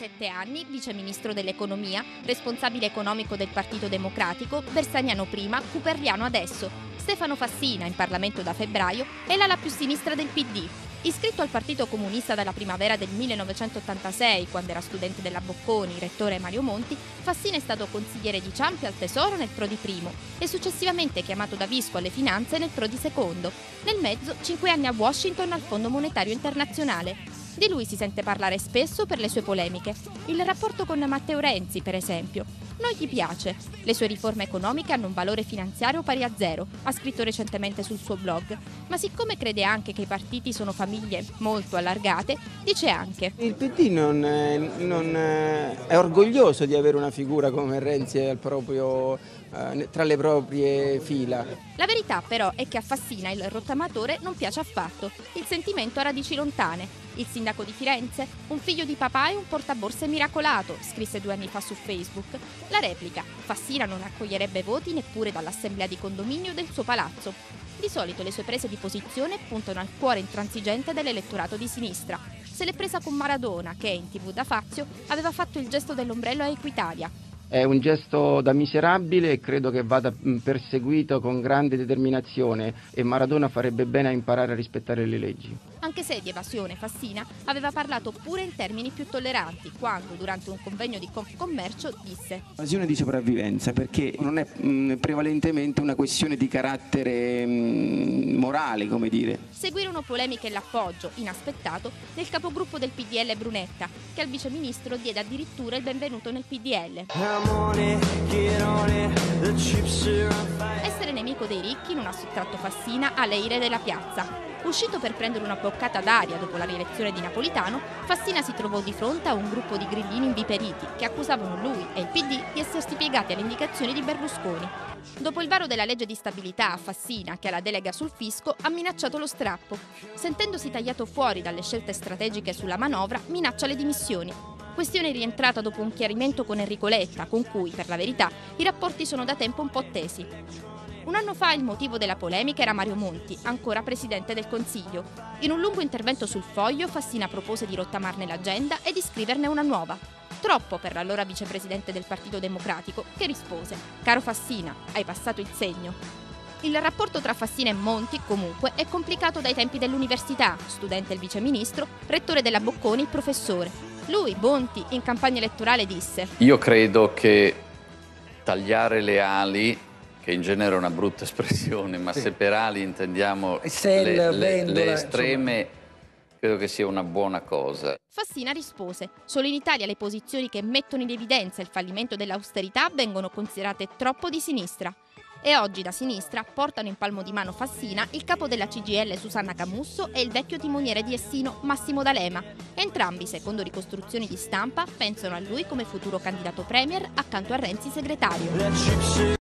sette anni, vice ministro dell'economia, responsabile economico del Partito Democratico, Bersaniano prima, Cuperliano adesso. Stefano Fassina, in Parlamento da febbraio, è l'ala più sinistra del PD. Iscritto al Partito Comunista dalla primavera del 1986, quando era studente della Bocconi, rettore Mario Monti, Fassina è stato consigliere di Ciampi al Tesoro nel Prodi primo e successivamente chiamato da Visco alle finanze nel Prodi secondo. Nel mezzo, cinque anni a Washington al Fondo Monetario Internazionale. Di lui si sente parlare spesso per le sue polemiche. Il rapporto con Matteo Renzi, per esempio. Non gli piace. Le sue riforme economiche hanno un valore finanziario pari a zero, ha scritto recentemente sul suo blog. Ma siccome crede anche che i partiti sono famiglie molto allargate, dice anche: Il PD non, è, non è orgoglioso di avere una figura come Renzi al proprio, eh, tra le proprie fila. La verità però è che a Fassina il rottamatore non piace affatto. Il sentimento ha radici lontane. Il sindaco di Firenze? Un figlio di papà e un portaborse miracolato, scrisse due anni fa su Facebook. La replica, Fassina non accoglierebbe voti neppure dall'assemblea di condominio del suo palazzo. Di solito le sue prese di posizione puntano al cuore intransigente dell'elettorato di sinistra. Se l'è presa con Maradona, che in tv da Fazio aveva fatto il gesto dell'ombrello a Equitalia, è un gesto da miserabile e credo che vada perseguito con grande determinazione e Maradona farebbe bene a imparare a rispettare le leggi. Anche se di evasione Fassina aveva parlato pure in termini più tolleranti quando durante un convegno di Confcommercio disse Evasione di sopravvivenza perché non è mh, prevalentemente una questione di carattere mh, morale, come dire. Seguirono polemiche e l'appoggio, inaspettato, del capogruppo del PDL Brunetta, che al viceministro diede addirittura il benvenuto nel PDL. Essere nemico dei ricchi non ha sottratto Fassina alle ire della piazza. Uscito per prendere una boccata d'aria dopo la rielezione di Napolitano, Fassina si trovò di fronte a un gruppo di grillini inviperiti che accusavano lui e il PD di essersi piegati alle indicazioni di Berlusconi. Dopo il varo della legge di stabilità, Fassina, che ha la delega sul fisco, ha minacciato lo strappo. Sentendosi tagliato fuori dalle scelte strategiche sulla manovra, minaccia le dimissioni. Questione rientrata dopo un chiarimento con Enrico Letta, con cui, per la verità, i rapporti sono da tempo un po' tesi. Un anno fa il motivo della polemica era Mario Monti, ancora presidente del Consiglio. In un lungo intervento sul foglio, Fassina propose di rottamarne l'agenda e di scriverne una nuova. Troppo per l'allora vicepresidente del Partito Democratico, che rispose: Caro Fassina, hai passato il segno. Il rapporto tra Fassina e Monti, comunque, è complicato dai tempi dell'università, studente il viceministro, rettore della Bocconi il professore. Lui, Monti, in campagna elettorale disse: Io credo che tagliare le ali, che in genere è una brutta espressione, ma sì. se per ali intendiamo Sell, le, le, le estreme. Insomma credo che sia una buona cosa. Fassina rispose, solo in Italia le posizioni che mettono in evidenza il fallimento dell'austerità vengono considerate troppo di sinistra. E oggi da sinistra portano in palmo di mano Fassina il capo della CGL Susanna Camusso e il vecchio timoniere di Essino Massimo D'Alema. Entrambi, secondo ricostruzioni di stampa, pensano a lui come futuro candidato premier accanto a Renzi segretario.